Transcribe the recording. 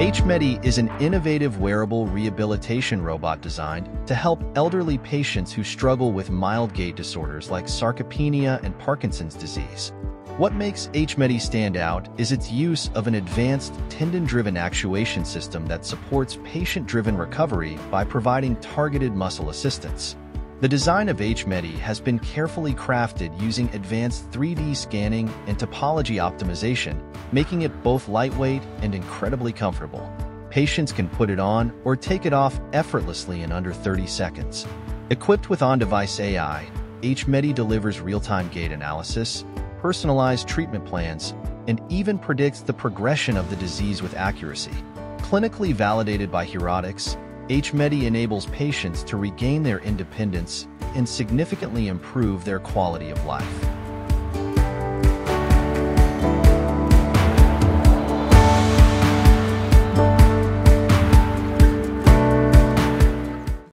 HMEDI is an innovative wearable rehabilitation robot designed to help elderly patients who struggle with mild gait disorders like sarcopenia and Parkinson's disease. What makes HMEDI stand out is its use of an advanced tendon-driven actuation system that supports patient-driven recovery by providing targeted muscle assistance. The design of HMEDI has been carefully crafted using advanced 3D scanning and topology optimization, making it both lightweight and incredibly comfortable. Patients can put it on or take it off effortlessly in under 30 seconds. Equipped with on-device AI, HMEDI delivers real-time gait analysis, personalized treatment plans, and even predicts the progression of the disease with accuracy. Clinically validated by Hurotics, HMEDI enables patients to regain their independence and significantly improve their quality of life.